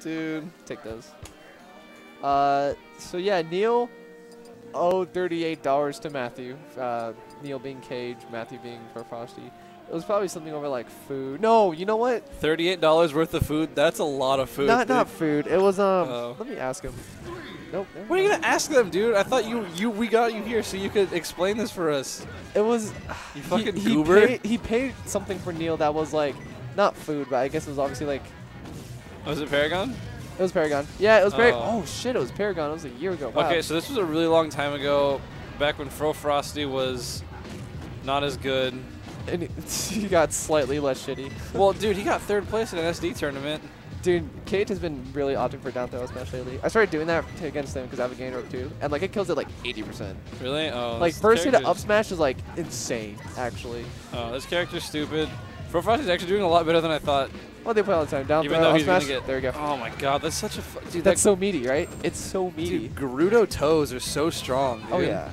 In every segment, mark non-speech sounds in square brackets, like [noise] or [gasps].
dude. Take those. Uh, so yeah, Neil owed thirty-eight dollars to Matthew. Uh, Neil being Cage, Matthew being Fro Frosty. It was probably something over like food. No, you know what? Thirty-eight dollars worth of food. That's a lot of food. not dude. not food. It was um. Oh. Let me ask him. Nope. What are you gonna ask them, dude? I thought you you we got you here so you could explain this for us. It was. You he- fucking he, goober. Paid, he paid something for Neil that was like not food, but I guess it was obviously like Oh, was it Paragon? it was Paragon. Yeah, it was Paragon. Oh. Oh shit, it was Paragon. It was a year ago. Wow. Okay, so this was a really long time ago, back when Fro Frosty was not as good. and [laughs] he got slightly less shitty. [laughs] well, dude, he got third place in an SD tournament. Dude, Kate has been really opting for down throw smash lately. I started doing that against him because I have a gain rope too, and like it kills it like 80%. Really? Oh, Like first hit to up smash is like insane, actually. Oh, this character's stupid. Fro Frosty's actually doing a lot better than I thought. Well, they play all the time. Down Even throw, though he's smash. get- there we go. Oh my god, that's such a dude. That's that, so meaty, right? It's so meaty. dude, Gerudo toes are so strong. Dude. oh yeah,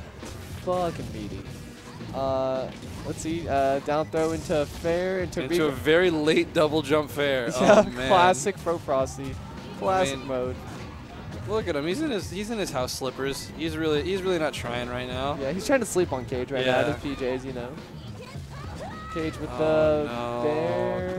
fucking meaty. Uh, let's see. Uh, down throw into fair into, Into a very late double jump fair. [laughs] yeah, oh man. classic Fro Frosty. Classic mean- mode. Look at him. He's in his he's in his house slippers. He's really he's really not trying right now. Yeah, he's trying to sleep on Cage right now. Yeah. His PJs, you know. Cage with Oh, the no. bair.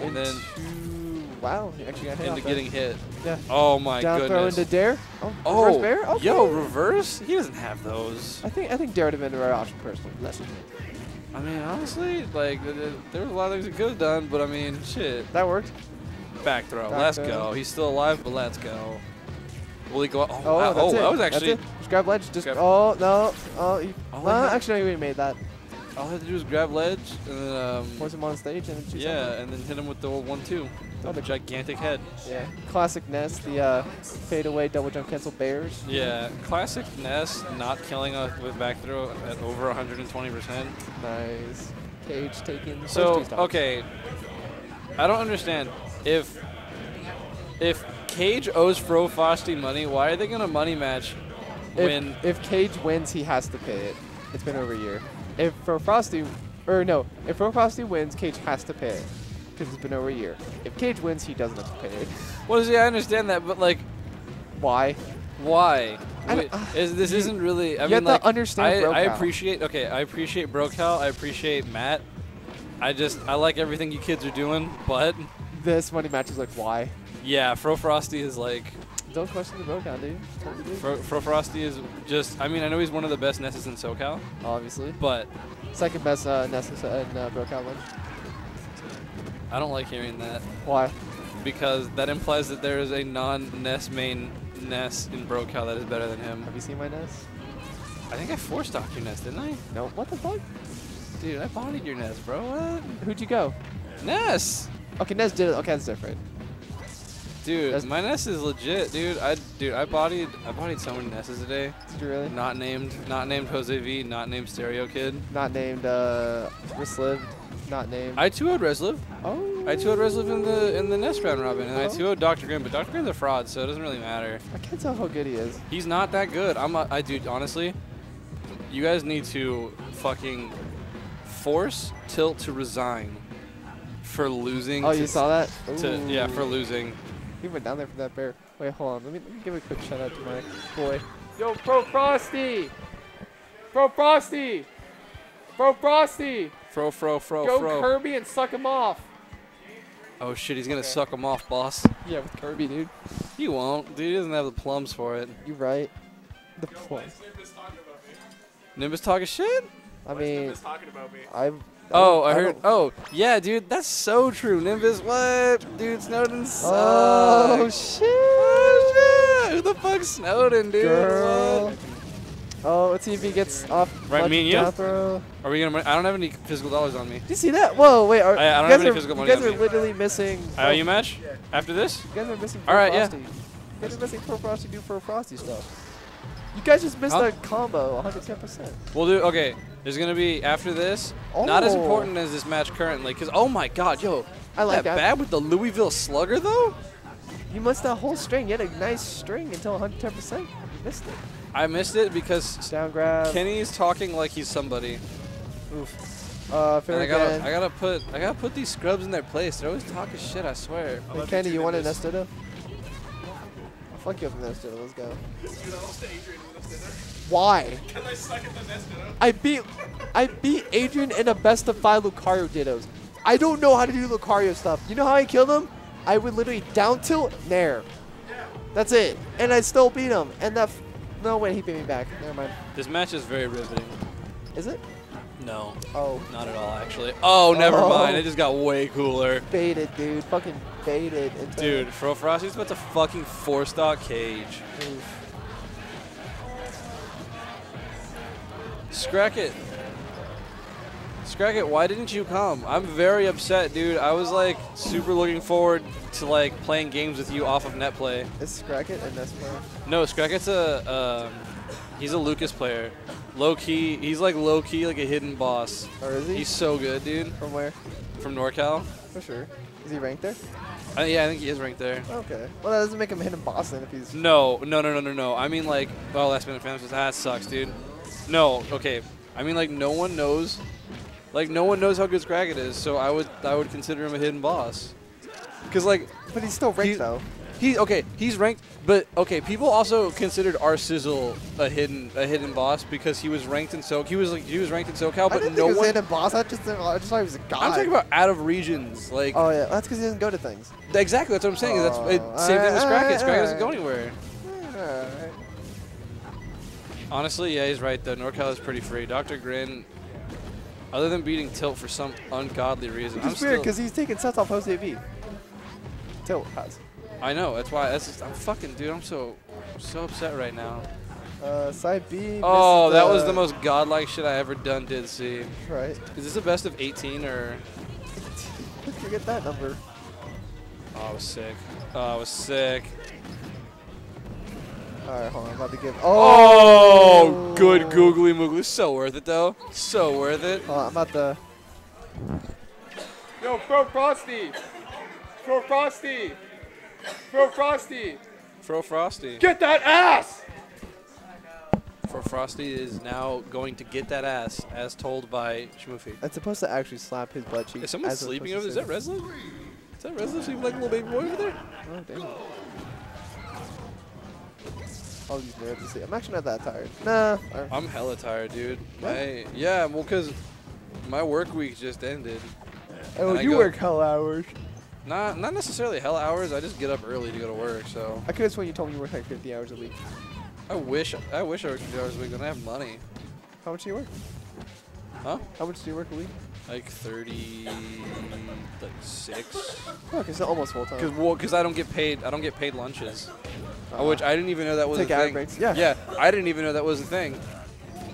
And then wow, he actually got hit. into getting hit. Yeah. Oh my Down throw into Dair. Oh, oh, reverse bair. Okay. yo, reverse? He doesn't have those. I think I think Dair would have been the right option personally. That's. I mean, honestly, like th- th- there was a lot of things he could have done, but I mean, shit. That worked. Back throw. Back let's throw. go. He's still alive, but let's go. Will he go? Oh, Oh, wow. oh that was actually. Just grab ledge. Just Grab- oh no. Oh, he, oh, I actually no, he made that. All I had to do was grab ledge and then um, Force him on stage and then yeah, something. and then hit him with the old one-two. Oh, The gigantic head. Yeah. Classic Ness, the uh, fade away double jump cancel bairs. Yeah, classic Ness not killing us with back throw at over 120%. Nice. Cage taking. So okay, I don't understand if if Cage owes Fro Frosty money, why are they gonna money match If, when? if Cage wins, he has to pay it. It's been over a year. If Fro Frosty, or no, if Fro Frosty wins, Cage has to pay because it's been over a year. If Cage wins, he doesn't have to pay is it? I understand that, but like, Why? why? Wait, don't- is this you- isn't really? I you mean, have to like, understand I, I appreciate. Okay, I appreciate Brocal. I appreciate Matt. I just I like everything you kids are doing, but This money match is like why? yeah, Fro Frosty is like Don't question the bro count, dude. Fro, Fro Frosty is just. I mean, I know he's one of the best Nesses in SoCal, Obviously, but second best uh, Nesses and uh, one. I don't like hearing that. Why? because that implies that there is a non-Ness main Ness in Brocal that is better than him. Have you seen my Ness? I think I four stocked your Ness, didn't I? No. What the fuck? Dude, I bodied your Ness, bro. What? Who'd you go? Ness! Okay, Ness did it. Okay, that's different. Dude, That's- my Ness is legit, dude. I dude, I bodied I bodied so many Nesses today. Did you really? Not named, not named Jose V, not named Stereo Kid. Not named uh, Resliv. Not named. I 2 would Resliv. oh. I 2 would Resliv in the in the Ness round robin, and I Oh. 2 would Dr. Grimm, but Dr. Grimm's a fraud, so it doesn't really matter. I can't tell how good he is. He's not that good. I'm a, I dude, honestly, you guys need to fucking force Tilt to resign for losing. Oh, you saw that? To, yeah, for losing. He went down there for that bair. Wait, hold on. Let me, let me give a quick shout out to my boy. Yo, Fro Frosty! Fro Frosty! Fro Frosty! Fro, fro, fro, Go fro. Kirby and suck him off. Oh shit, he's gonna suck him off, boss. Yeah, with Kirby, dude. He won't. Dude, he doesn't have the plums for it. You right. The point. Nimbus talking shit? I mean, talking about me. I. Oh, I don't- heard. Oh, yeah, dude, that's so true. Nimbus, what? Dude, Snowden sucks. Oh shit! Oh, shit. Who the fuck's Snowden, dude? Girl. Oh, let's see if he gets off. Right, me and you? throw. Are we gonna? I don't have any physical dollars on me. Did you see that? Whoa, wait. Are, I- I don't you have guys any are, physical you guys are me. literally missing. Uh, you match after this? You guys are missing All right, Pro right, yeah. Frosty. You guys are missing Fro Frosty do Fro Frosty stuff. You guys just missed Huh? a combo 110%. We'll do. Okay, there's gonna be after this. Not as Oh. important as this match currently, because oh my god, yo, I like that that. bad with the Louisville Slugger though. You missed that whole string. You had a nice string until 110%. You missed it. I missed it because Down grab. Kenny's talking like he's somebody. Oof. Uh, And fair I gotta, again. I gotta put, I gotta put these scrubs in their place. They're always talking shit. I swear. Hey, Candy, you want a Nestito? I'll fuck you up in Nestito. Let's go. Why? I beat, I beat Adrian in a best of five Lucario Dittos. I don't know how to do Lucario stuff. You know how I killed him? I would literally down tilt Nair. That's it. And I still beat him. And that. F- no, wait, he beat me back. Never mind. This match is very riveting. Is it? No, Oh, not at all, actually. Oh, never Oh. mind. It just got way cooler. baited, dude. Fucking baited. Dude, Fro Frosty's about to fucking four stock cage. Oof. Scracket. Scracket, why didn't you come? I'm very upset, dude. I was like super looking forward to like playing games with you off of net play. Is Scracket and Nespro? No, Scracket's a um, he's a Lucas player. Low key, he's like low key like a hidden boss. Or is he? He's so good, dude. From where? From NorCal. For sure. Is he ranked there? I, yeah, I think he is ranked there. Okay. Well, that doesn't make him a hidden boss then if he's. No, no, no, no, no, no. I mean like, oh, last minute fans. just That sucks, dude. No, okay. I mean like, no one knows. Like, no one knows how good Scracket is, so I would, I would consider him a hidden boss. Cause like, But he's still ranked He- though. He okay, he's ranked, but okay, people also considered R Sizzle a hidden, a hidden boss because he was ranked in SoCal. He was like, he was ranked in SoCal, I but didn't no think he was a one. hidden boss. I just, I just thought he was a god. I'm talking about out of regions, like Oh yeah, that's because he doesn't go to things. exactly. That's what I'm saying. that's oh, it, Oh, same thing with Scracket. Scracket doesn't go anywhere. Alright. Honestly, yeah, he's right though. NorCal is pretty free. Dr. Grimm, other than beating Tilt for some ungodly reason, Which is weird because he's taking sets off Jose V. Tilt has. I know. That's why. That's just, I'm fucking dude. I'm so so upset right now. Uh, side B. Oh, misses that was the most godlike shit I ever done. Did see. Right. Is this a best of 18 or? Where'd you get that number? Oh, I was sick. Oh, I was sick. Alright, hold on. I'm about to give. Oh, good googly moogly. So worth it though. So worth it. Hold on, I'm about to. Yo, Fro Frosty! Fro Frosty! Fro Frosty! Fro Frosty. Get that ass! Fro Frosty is now going to get that ass, as told by Shmoofy. I'm supposed to actually slap his butt cheek. Is someone sleeping over there? Is that Resliv? Is that Resliv sleeping like a little baby boy over there? Oh, damn. All these nerds asleep. I'm actually not that tired. Nah. or- I'm hella tired, dude. My yeah, well, cause my work week just ended. Oh, and I you go- work hell hours. Not not necessarily hell hours. I just get up early to go to work. So I could have sworn you told me you work like 50 hours a week. I wish I wish I worked 50 hours a week. Then I have money. How much do you work? Huh? How much do you work a week? Like 30, like six. Oh, okay, so almost full time. Cause well, cause I don't get paid. I don't get paid lunches, uh, which I didn't even know that was Take a thing. breaks, yeah. Yeah, I didn't even know that was a thing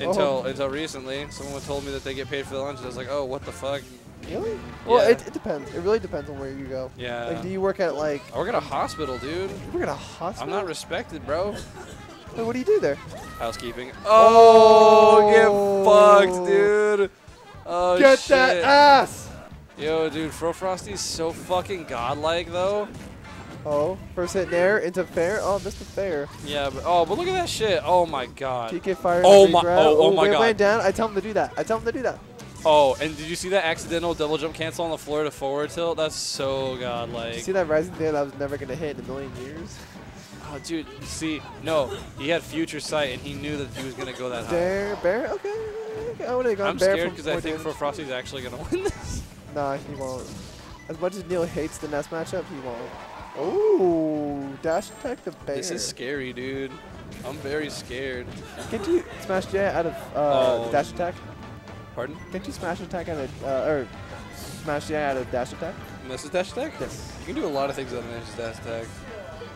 until Oh. until recently. Someone told me that they get paid for the lunches. I was like, oh, what the fuck? Really? Well, Yeah. it, it depends. It really depends on where you go. Yeah. Like, do you work at like? I work at a hospital, dude. You work at a hospital. I'm not respected, bro. Wait, what do you do there? Housekeeping. Oh, get Oh. fucked, dude. Oh, Get shit. that ass! Yo, dude, Fro Frosty's so fucking godlike, though. Oh, first hit there into fair. Oh, missed the fair. Yeah, but oh, but look at that shit. Oh my god. PK fire. Oh my- grab. oh, oh my God. Wait, down. I tell him to do that. I tell him to do that. Oh, and did you see that accidental double jump cancel on the floor to forward tilt? That's so You godlike. see that rising there that I was never gonna hit in a million years? Oh, dude, see, no, he had future sight and he knew that he was gonna go that high. Bair. Okay. okay. I would have gone I'm bear scared because I think Frosty's actually gonna win this. Nah, he won't. As much as Neil hates the Nest matchup, he won't. Oh, dash attack the bair. This is scary, dude. I'm very scared. Can't you smash DI out of uh, Oh. dash attack? Pardon? Can't you smash attack out a, uh, or smash DI out of dash attack? Is dash attack? Yes. You can do a lot of things on an edge dash attack.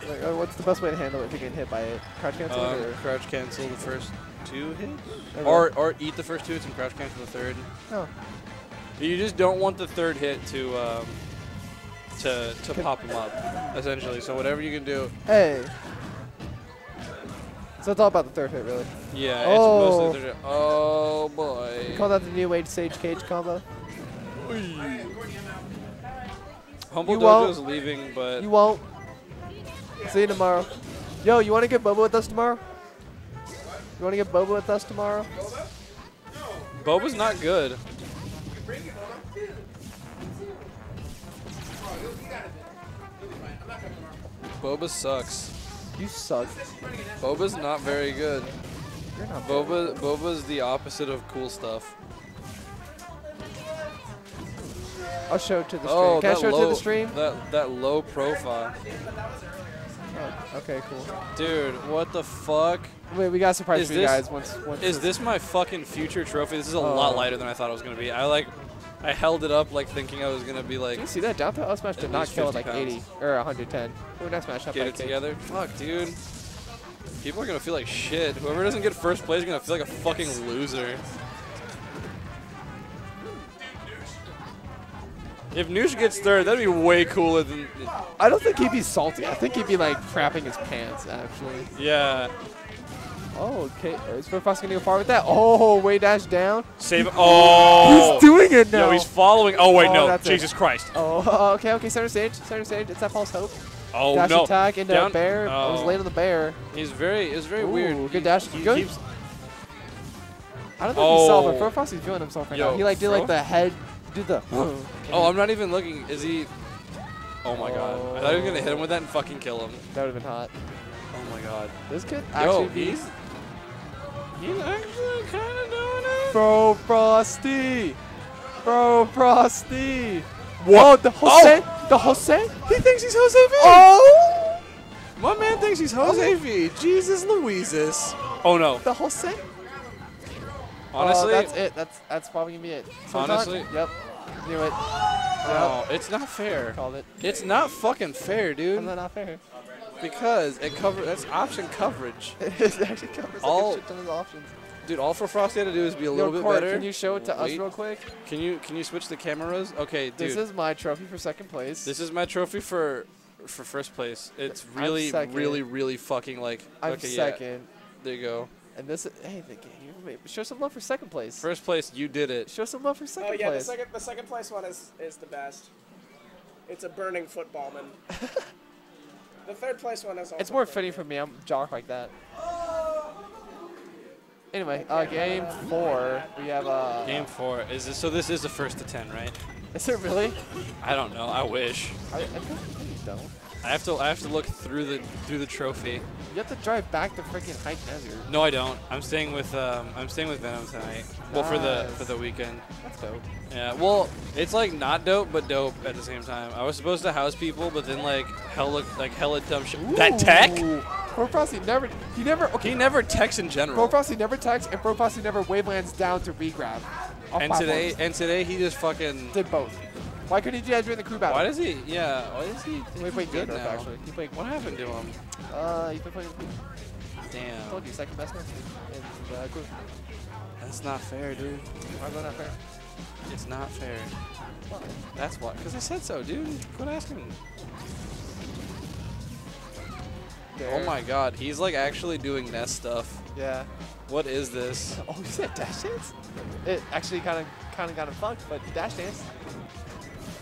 Like, uh, what's the best way to handle it if you get hit by it? Crouch cancel Um, or? crouch cancel the first two hits, Okay. or or eat the first two hits and crouch cancel the third. Oh. You just don't want the third hit to um, to to pop him up, essentially. So whatever you can do, Hey. So it's all about the third hit, really. yeah. Oh. It's mostly third hit. Oh You boy. call that the new age Sage Cage combo? Humble You Dojo's won't. leaving, but You won't. See you tomorrow. Yo, you want to get Boba with us tomorrow? You want to get Boba with us tomorrow? Boba's not good. Boba sucks. You suck. Boba's not very good. You're not Boba Boba's the opposite of cool stuff. I'll show it to the oh, stream. Oh, Can I show it low, to the stream? That that low profile, Oh, okay, cool. dude. What the fuck? Wait, we got a surprise Is for you this- guys once. once Is this my fucking future trophy? This is a uh, lot Oh. lighter than I thought it was gonna be. I like, I held it up like thinking I was gonna be like Did you see that? Down throw smash did not kill at like pounds. 80 or 110. Ooh, that smash up get it together. Fuck, dude. People are gonna feel like shit. Whoever doesn't get first place is gonna feel like a fucking loser. If Noosh gets third, that'd be way cooler than. I don't think he'd be salty. I think he'd be like crapping his pants actually. Yeah. Oh, okay. Uh, is Frost gonna go far with that? Oh, way dash down. Save. Oh. He's doing it now. No, he's following. Oh wait, Oh, no. that's it. Jesus Christ. Oh, [laughs] okay, okay. Center stage, center stage. It's that false hope. Oh dash no. attack into Down- bair. I was oh. late on the bair. He's very. It's very Ooh, weird. good dash. He Good. keeps. I don't think he saw, but Oh. Fro Frosty's feeling himself right Yo, now. He like did like the head, did the. [gasps] Oh, I'm not even looking. Is he? Oh my god. I thought he was gonna hit him with that and fucking kill him. That would have been hot. Oh my god. This could Yo, actually be. He's. He's actually kind of doing it. Fro Frosty! Fro Frosty! What? Oh, the oh! Jose? The Jose? He thinks he's Jose V. Oh! My man thinks he's Jose V. Jesus Louises. Oh no. The Jose? Honestly, Oh, that's it. That's that's probably gonna be it. Sultan? Honestly- Yep. Knew it. no, it's not fair. Called it. It's not fucking fair, dude. Isn't not fair? Because it cover that's option coverage. [laughs] it actually covers All- like a shit ton of options. Dude, all Fro Frosty had to do is be a little Yo, bit Court, better. can you show it to us real quick? Can you can you switch the cameras? Okay, dude. This is my trophy for second place. This is my trophy for for first place. It's really, really, really fucking like. I'm okay, second. Yeah, there you go. And this is, hey, the game. wait, Show some love for second place. First place, you did it. Show some love for second place. Oh second yeah, the place. second the second place one is is the best. It's a burning footballman. [laughs] the third place one is also It's more pretty fitting good. for me. I'm jock like that. Anyway, uh, game four. We have uh. Game four is this, so. This is the first to ten, right? Is it really? I don't know. I wish. I, I think I think you don't. I have to. I have to look through the through the trophy. You have to drive back to freaking High Desert. No, I don't. I'm staying with um. I'm staying with Venom tonight. Well, for the for the weekend. That's dope. Yeah. Well, it's like not dope, but dope at the same time. I was supposed to house people, but then like hella like hella dumb shit. That tech. Ooh. Fro Frosty never. He never. Okay. He never texts in Pro general. Frosty never texts, and Fro Frosty never wavelands down to regrab. And today, and today he just fucking. did both. Why couldn't he do that during the crew battle? Why does he? Yeah. Why does he? Wait, wait, good now. actually. He played. What happened to him? Uh, he's been playing. Damn. I told you, second best. In uh, crew. That's not fair, dude. Why is that not fair? It's not fair. Why? That's why. Because I said so, dude. Quit asking. Oh my god, he's like actually doing Nest stuff. Yeah. What is this? [laughs] Oh, you said dash dance? It actually kind of kind of got him fucked, but dash dance.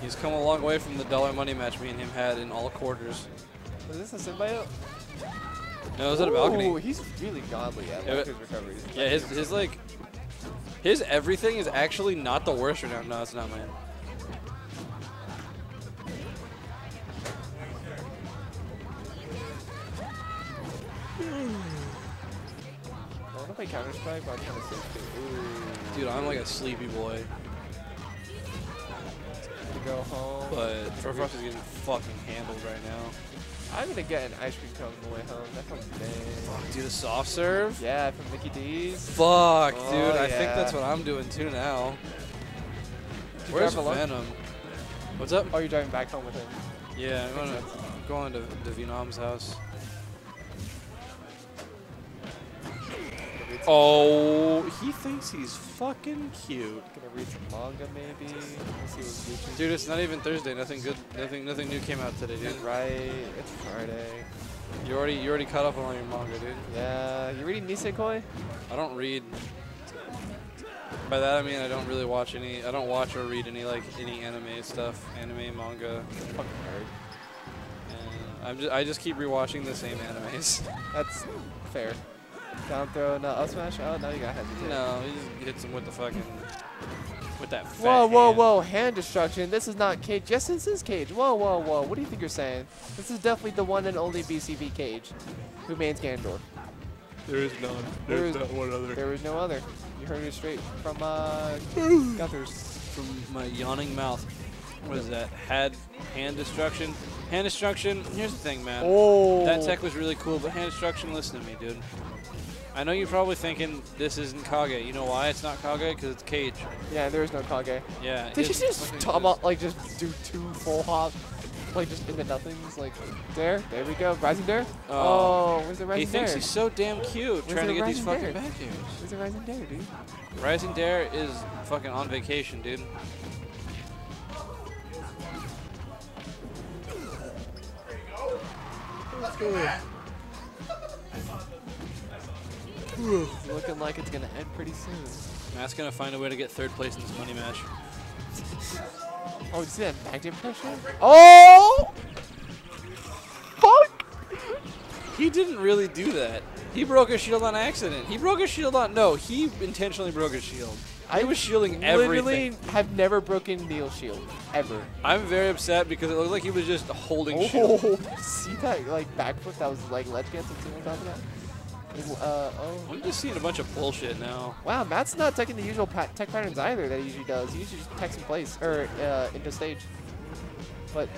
He's come a long way from the dollar money match me and him had in all quarters. Was this a symbiote? No, it was at a Ooh, balcony. he's really godly at Yeah, like, his recoveries. Yeah, his, his like, his everything is actually not the worst right now. No, it's not, man. I want to play Counter Strike, but I'm kind of sick too. Ooh. Dude, I'm like a sleepy boy. To go home. But Fro Frost is getting fucking handled right now. I'm gonna get an ice cream cone on the way home. That comes bang. Dude, a soft serve? Yeah, from Mickey D's. Fuck, Oh, dude. I think that's what I'm doing too now. Did Where's? Venom? What's up? Oh, you're driving back home with him. Yeah, I'm gonna I'm going to, to Vietnam's house. Oh, he thinks he's fucking cute. gonna read some manga maybe. Let's see what's Gucci. Dude, it's not even Thursday. Nothing good. Nothing. Nothing new came out today, dude. Right, it's Friday. You already. You already caught up on all your manga, dude. Yeah, you reading Nisekoi? I don't read. By that I mean I don't really watch any. I don't watch or read any like any anime stuff, anime, manga. Fucking nerd. And I'm just. I just keep rewatching the same animes. That's fair. Down throw, no up smash. Oh, now you got hesitate. no, he just hits him with the fucking. with that. Fat Whoa, whoa, hand. whoa! Hand destruction. This is not cage. Yes, this is cage. Whoa, whoa, whoa! What do you think you're saying? This is definitely the one and only BCB cage. Who mains Ganondorf? There is none. There is- not one other. There was no other. You heard it straight from uh, [laughs] Guthers. From my yawning mouth. What is that? Had hand destruction. Hand destruction. Here's the thing, man. Oh. That tech was really cool, but hand destruction. Listen to me, dude. I know you're probably thinking this isn't Kage. You know why it's not Kage? Because it's Cage. Yeah, there is no Kage. Yeah. Did you it's just fucking tom exist. like just do two full hops, like just into nothings? Like there, there we go. Rising Dair. Oh. Oh, where's the Rising He thinks Dair? he's so damn cute, Where's trying to the get these fucking Dair? back airs. Where's the Rising Dair, dude? Rising Dair is fucking on vacation, dude. [sighs] Looking like it's gonna end pretty soon. Matt's gonna find a way to get third place in this money match. Oh, you see that Magnum pressure? Oh! Fuck! He didn't really do that. He broke his shield on accident. He broke his shield on no. He intentionally broke his shield. I was shielding everything. Literally have never broken Neil's shield ever. I'm very upset because it looked like he was just holding oh, shield. Oh, [laughs] see that like backflip that was like ledge too on top of that? Uh, oh. I'm just seeing a bunch of bullshit now. Wow, Matt's not taking the usual pa tech patterns either that he usually does. He usually just techs in place, or uh, into stage. But,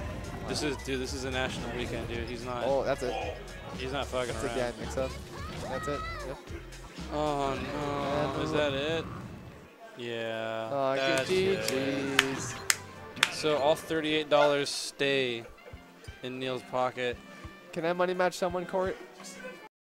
This is dude. This is a national weekend, dude. He's not. oh, that's it. He's not fucking That's it, around. yeah, mix up. That's it. Yep. Oh no. Is that it? Yeah. Oh, that's it. GG's. So all thirty-eight dollars stay in Neil's pocket. Can I money match someone, Court?